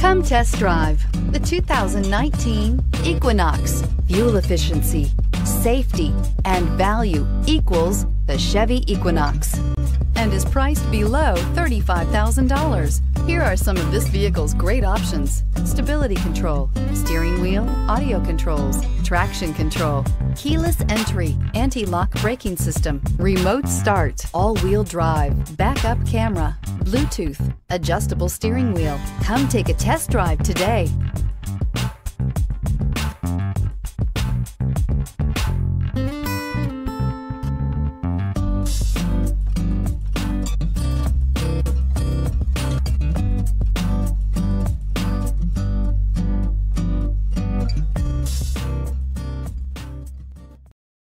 Come test drive the 2019 Equinox. Fuel efficiency, safety, and value equals the Chevy Equinox and is priced below $35,000. Here are some of this vehicle's great options. Stability control, steering wheel, audio controls, traction control, keyless entry, anti-lock braking system, remote start, all-wheel drive, backup camera, Bluetooth, adjustable steering wheel. Come take a test drive today.